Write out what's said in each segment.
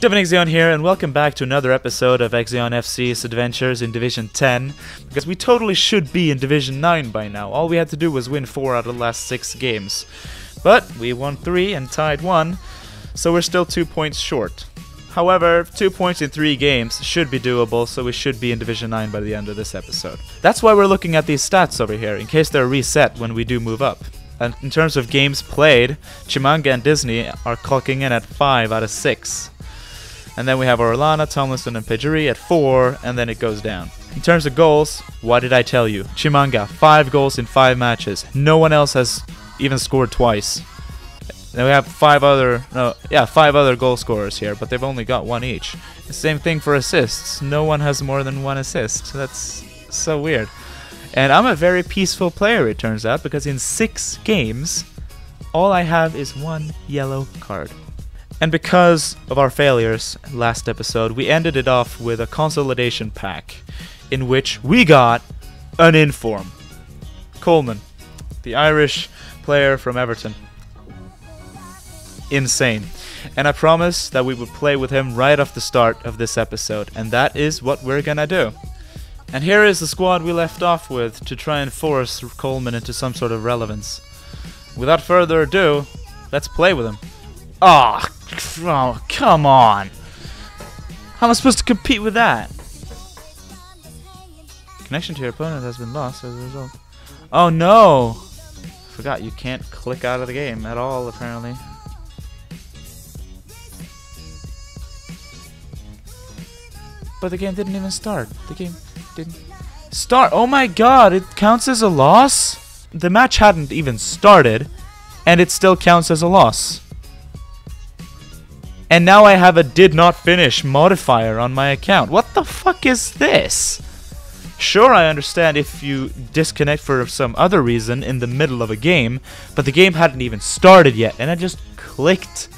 Devon Exceon here, and welcome back to another episode of Exion FC's adventures in Division 10. Because we totally should be in Division 9 by now. All we had to do was win 4 out of the last 6 games. But we won 3 and tied 1, so we're still 2 points short. However, 2 points in 3 games should be doable, so we should be in Division 9 by the end of this episode. That's why we're looking at these stats over here, in case they're reset when we do move up. And in terms of games played, Tshimanga and Disley are clocking in at 5 out of 6. And then we have Orellana, Tomlinson, and Pagerie at 4, and then it goes down. In terms of goals, what did I tell you? Tshimanga, 5 goals in 5 matches. No one else has even scored twice. Then we have 5 other, no, yeah, 5 other goal scorers here, but they've only got 1 each. Same thing for assists. No one has more than 1 assist. That's so weird. And I'm a very peaceful player, it turns out, because in 6 games, all I have is 1 yellow card. And because of our failures last episode, we ended it off with a consolidation pack in which we got an inform. Coleman, the Irish player from Everton. Insane. And I promised that we would play with him right off the start of this episode, and that is what we're gonna do. And here is the squad we left off with to try and force Coleman into some sort of relevance. Without further ado, let's play with him. Ah, oh, Oh, come on. How am I supposed to compete with that? Connection to your opponent has been lost as a result. Oh no! Forgot you can't click out of the game at all, apparently. But the game didn't even start. The game didn't start. Oh my god, it counts as a loss? The match hadn't even started, and it still counts as a loss. And now I have a did not finish modifier on my account. What the fuck is this? Sure, I understand if you disconnect for some other reason in the middle of a game, but the game hadn't even started yet, and I just clicked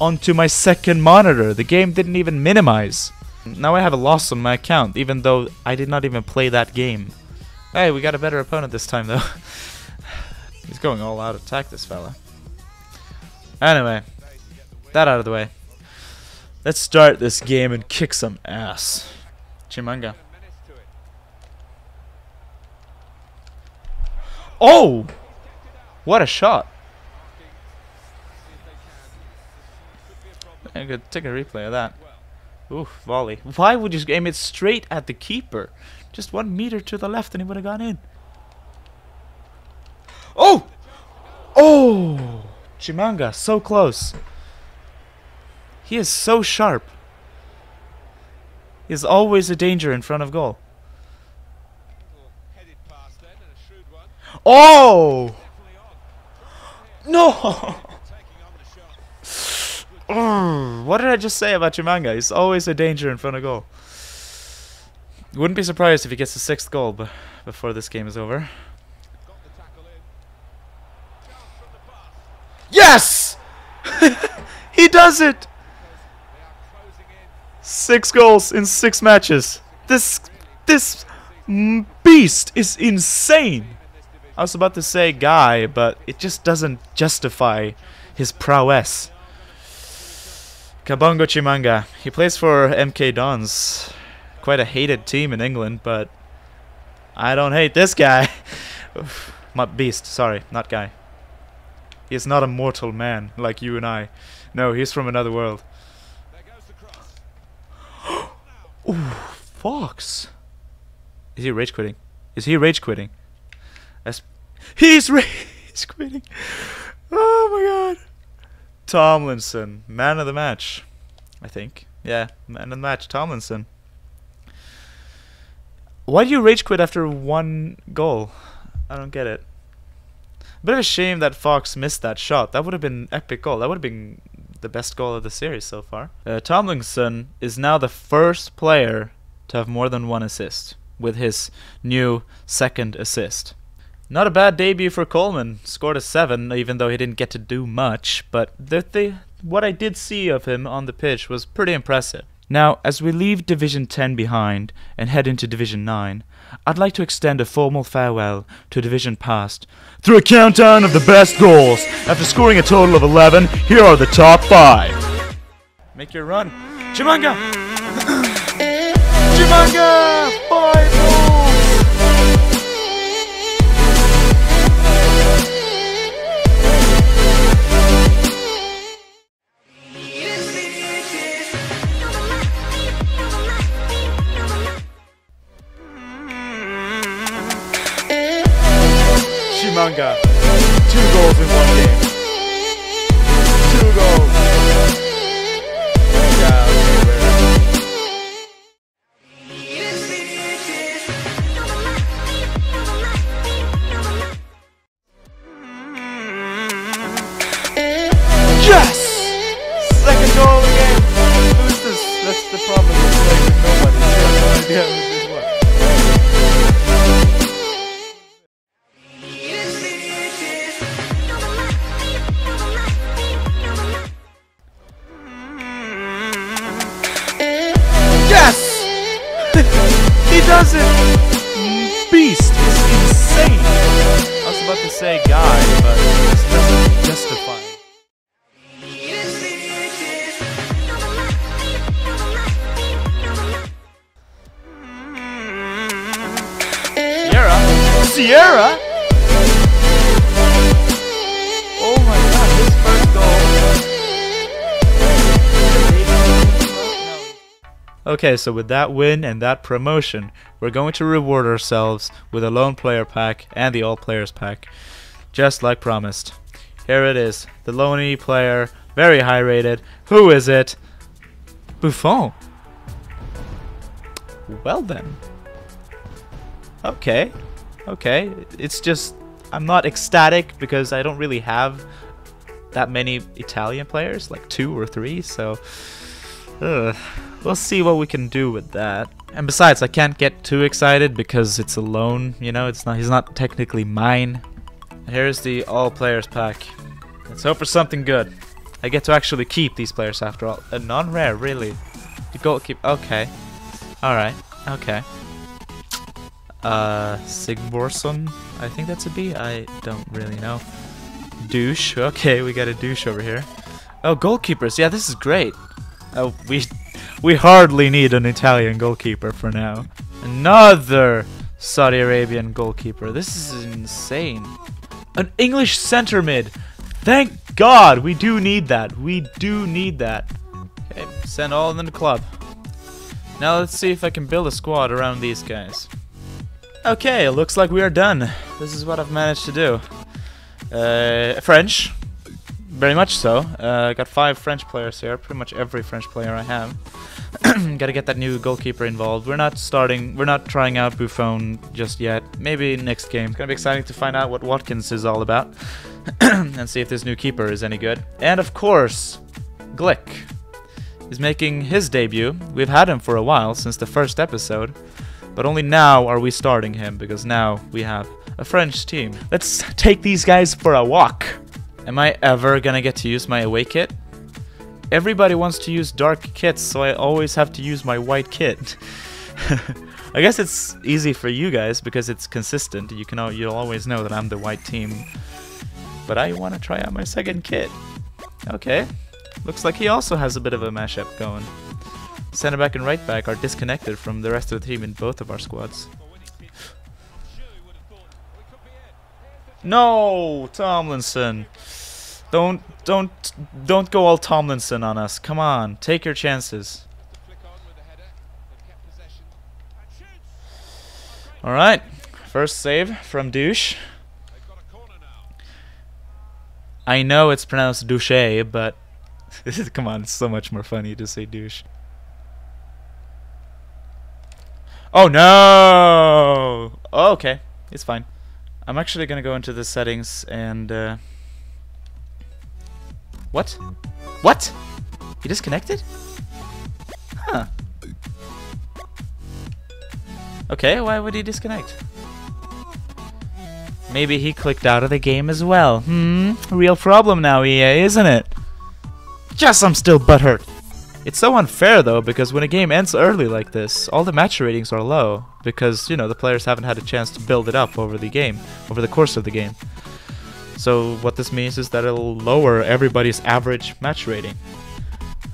onto my second monitor. The game didn't even minimize. Now I have a loss on my account, even though I did not even play that game. Hey, we got a better opponent this time, though. He's going all out attack, this fella. Anyway, that out of the way. Let's start this game and kick some ass. Tshimanga. Oh! What a shot. I could take a replay of that. Oof, volley. Why would you aim it straight at the keeper? Just one meter to the left and he would have gone in. Oh! Oh! Tshimanga, so close. He is so sharp. He is always a danger in front of goal. Oh! No! what did I just say about Tshimanga? He's always a danger in front of goal. Wouldn't be surprised if he gets the sixth goal before this game is over. Yes! he does it! Six goals in six matches. This this beast is insane. I was about to say guy, but it just doesn't justify his prowess. Kabongo Tshimanga. He plays for MK Dons. Quite a hated team in England, but I don't hate this guy. My beast, sorry, not guy. He is not a mortal man like you and I. No, he's from another world. Ooh, Fox. Is he rage quitting? Is he rage quitting? He's rage quitting. Oh my god. Tomlinson, man of the match. I think. Yeah, man of the match, Tomlinson. Why do you rage quit after one goal? I don't get it. Bit of a shame that Fox missed that shot. That would have been epic goal. That would have been the best goal of the series so far. Uh, Tomlinson is now the first player to have more than one assist with his new second assist. Not a bad debut for Coleman. Scored a 7, even though he didn't get to do much, but the, the, what I did see of him on the pitch was pretty impressive. Now, as we leave Division 10 behind and head into Division 9, I'd like to extend a formal farewell to Division Past through a countdown of the best goals. After scoring a total of 11, here are the top 5. Make your run. Tshimanga! Tshimanga! Five goals! Mm. Tshimanga. Two goals in one game. He does it! Beast is insane! I was about to say guy, but this doesn't justify. Sierra? Sierra? Okay, so with that win and that promotion, we're going to reward ourselves with a lone player pack and the all players pack, just like promised. Here it is, the lonely player, very high rated. Who is it? Buffon. Well then. Okay. Okay. It's just I'm not ecstatic because I don't really have that many Italian players, like two or three, so ugh. We'll see what we can do with that. And besides, I can't get too excited because it's a loan, you know, it's not he's not technically mine. Here's the all players pack. Let's hope for something good. I get to actually keep these players after all. A non-rare, really. The goalkeeper. Okay. All right. Okay. Uh, Sigborsson. I think that's a B. I don't really know. Douche. Okay, we got a douche over here. Oh, goalkeepers. Yeah, this is great. Oh, we we hardly need an Italian goalkeeper for now. Another Saudi Arabian goalkeeper. This is insane. An English center mid. Thank God. We do need that. We do need that. Okay, send all in the club. Now let's see if I can build a squad around these guys. Okay, looks like we are done. This is what I've managed to do. Uh, French, very much so. Uh, got five French players here, pretty much every French player I have. Gotta get that new goalkeeper involved. We're not starting, we're not trying out Buffon just yet. Maybe next game. It's gonna be exciting to find out what Watkins is all about and see if this new keeper is any good. And of course, Glik is making his debut. We've had him for a while, since the first episode. But only now are we starting him, because now we have a French team. Let's take these guys for a walk. Am I ever gonna get to use my away kit? Everybody wants to use dark kits, so I always have to use my white kit. I guess it's easy for you guys because it's consistent. You can al- you'll always know that I'm the white team. But I want to try out my second kit. Okay. Looks like he also has a bit of a mashup going. Center back and right back are disconnected from the rest of the team in both of our squads. No, Tomlinson. Don't don't don't go all Tomlinson on us. Come on, take your chances. All right, first save from Douche. I know it's pronounced douche, but come on, it's so much more funny to say douche. Oh no! Oh, okay, it's fine. I'm actually gonna go into the settings and uh, what? What? He disconnected? Huh. Okay, why would he disconnect? Maybe he clicked out of the game as well. Hmm, real problem now, EA, isn't it? Just I'm still butthurt. It's so unfair though, because when a game ends early like this, all the match ratings are low, because, you know, the players haven't had a chance to build it up over the game, over the course of the game. So what this means is that it'll lower everybody's average match rating.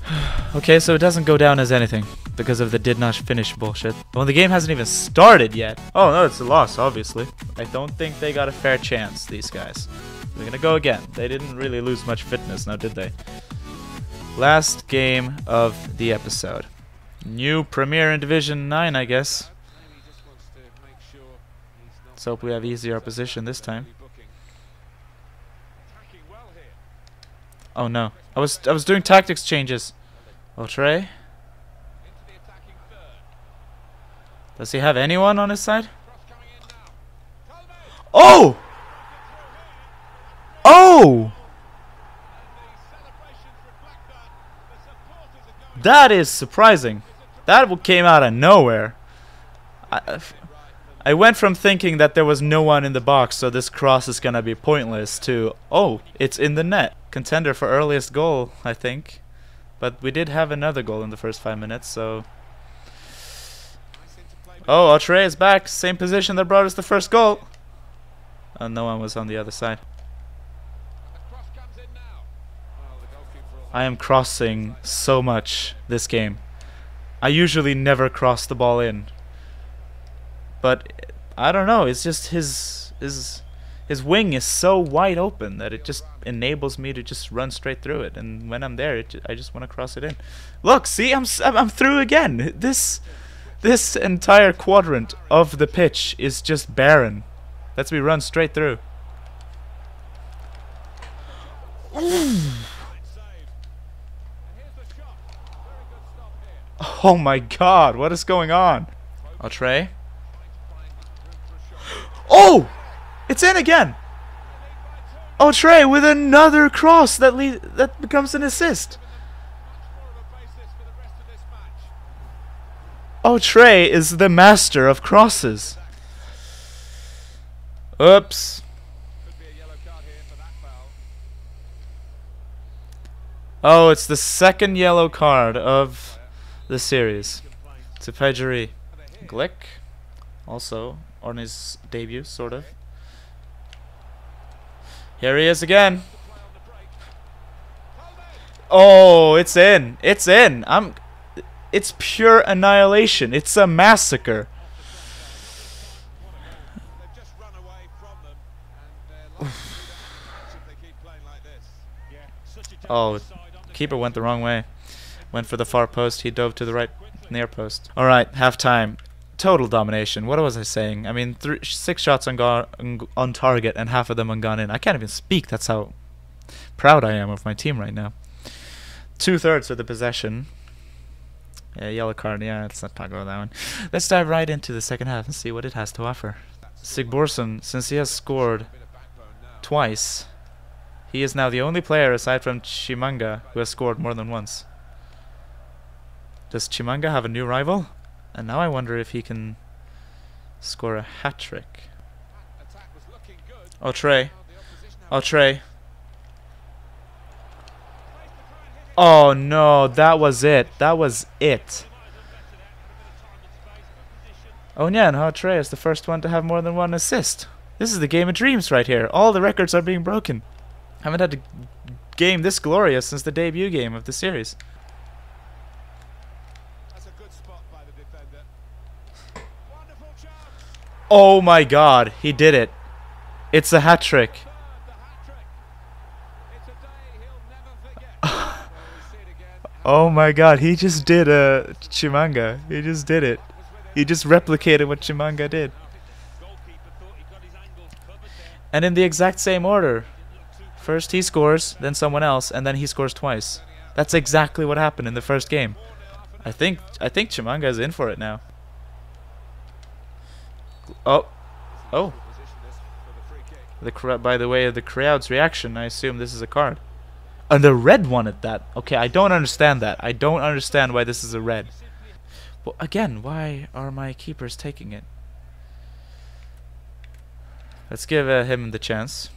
okay, so it doesn't go down as anything because of the did not finish bullshit. Well, the game hasn't even started yet. Oh, no, it's a loss, obviously. I don't think they got a fair chance, these guys. We're gonna go again. They didn't really lose much fitness now, did they? Last game of the episode. New premiere in Division 9, I guess. Let's hope we have easier opposition this time. Oh no. I was I was doing tactics changes. Autret? Does he have anyone on his side? Oh! Oh! That is surprising. That came out of nowhere. I, I went from thinking that there was no one in the box, so this cross is gonna be pointless, to, oh, it's in the net. Contender for earliest goal, I think. But we did have another goal in the first five minutes, so... Oh, Autret is back. Same position that brought us the first goal. Oh, no one was on the other side. I am crossing so much this game. I usually never cross the ball in. But I don't know, it's just his his his wing is so wide open that it just enables me to just run straight through it and when I'm there ju I just want to cross it in. Look, see I'm I'm through again. This this entire quadrant of the pitch is just barren. Let's me run straight through. Oh my god, what is going on? Autret? Oh! It's in again! Autret with another cross that that becomes an assist. Autret is the master of crosses. Oops. Oh, it's the second yellow card of the series. To Pagerie. Glik, also on his debut, sort of. Here he is again. Oh, it's in. It's in. I'm it's pure annihilation. It's a massacre. oh, keeper went the wrong way. Went for the far post. He dove to the right near post. All right, half time. Total domination. What was I saying? I mean, six shots on, on target and half of them on gone in. I can't even speak. That's how proud I am of my team right now. Two thirds of the possession. Yeah, yellow card. Yeah, let's not talk about that one. Let's dive right into the second half and see what it has to offer. Sigborsson, since he has scored twice, he is now the only player aside from Tshimanga who has scored more than once. Does Tshimanga have a new rival? And now I wonder if he can score a hat-trick. Oh, Trey. Oh. Oh no, that was it. That was it. Yeah, and Autret is the first one to have more than one assist. This is the game of dreams right here. All the records are being broken. I haven't had a game this glorious since the debut game of the series. Oh my god, he did it. It's a hat trick. Oh my god, he just did a Tshimanga. He just did it. He just replicated what Tshimanga did. And in the exact same order. First he scores, then someone else, and then he scores twice. That's exactly what happened in the first game. I think I think Tshimanga is in for it now. Oh. Oh. The by the way of the crowd's reaction, I assume this is a card. And the red one at that. Okay, I don't understand that. I don't understand why this is a red. Well, again, why are my keepers taking it? Let's give uh, him the chance.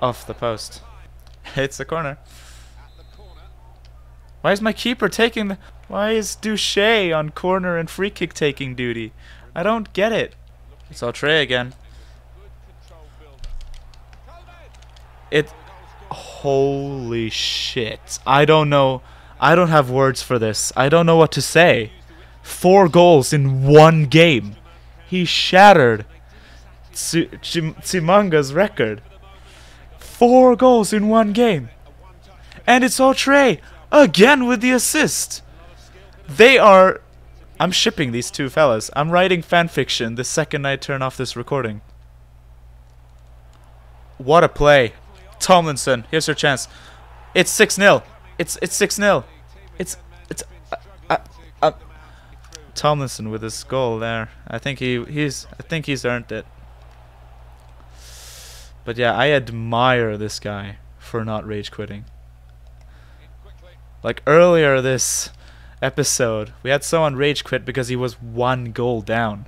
Off the post. it's a corner. Why is my keeper taking the... Why is Duche on corner and free kick taking duty? I don't get it. It's Trey again. It. Holy shit. I don't know. I don't have words for this. I don't know what to say. Four goals in one game. He shattered Tshimanga's record. Four goals in one game. And it's Autret again with the assist. They are. I'm shipping these two fellas. I'm writing fanfiction the second I turn off this recording. What a play. Tomlinson, here's your chance. It's 6 0. It's it's 6 0. It's. It's. Uh, uh, uh. Tomlinson with his goal there. I think he he's I think he's earned it. But yeah, I admire this guy for not rage quitting. Like earlier this episode, we had someone rage quit because he was one goal down.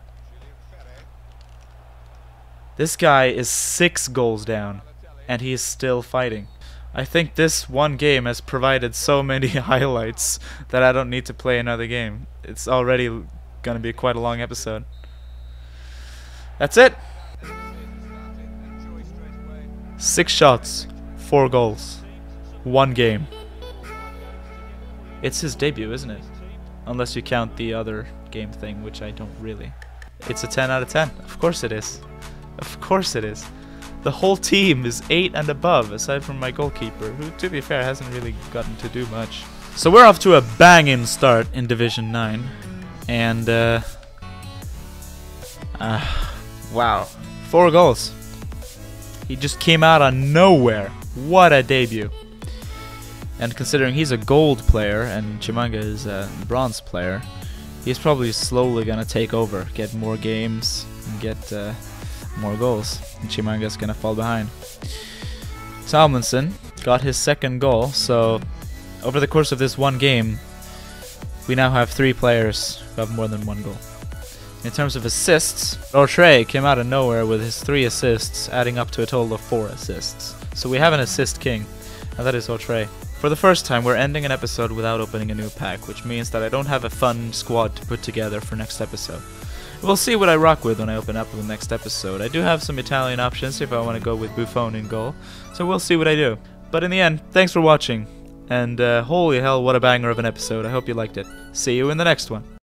This guy is six goals down, and he is still fighting. I think this one game has provided so many highlights that I don't need to play another game. It's already gonna be quite a long episode. That's it. Six shots, four goals, one game. It's his debut, isn't it? Unless you count the other game thing, which I don't really. It's a 10 out of 10. Of course it is. Of course it is. The whole team is 8 and above, aside from my goalkeeper, who, to be fair, hasn't really gotten to do much. So we're off to a banging start in Division 9. And, uh... uh wow. Four goals. He just came out of nowhere. What a debut. And considering he's a gold player and Tshimanga is a bronze player, he's probably slowly gonna take over, get more games, and get uh, more goals. And Tshimanga's gonna fall behind. Tomlinson got his second goal, so over the course of this one game, we now have three players who have more than one goal. In terms of assists, Autret came out of nowhere with his three assists, adding up to a total of four assists. So we have an assist king, and that is Autret. For the first time, we're ending an episode without opening a new pack, which means that I don't have a fun squad to put together for next episode. We'll see what I rock with when I open up the next episode. I do have some Italian options if I want to go with Buffon in goal, so we'll see what I do. But in the end, thanks for watching, and uh, holy hell, what a banger of an episode. I hope you liked it. See you in the next one.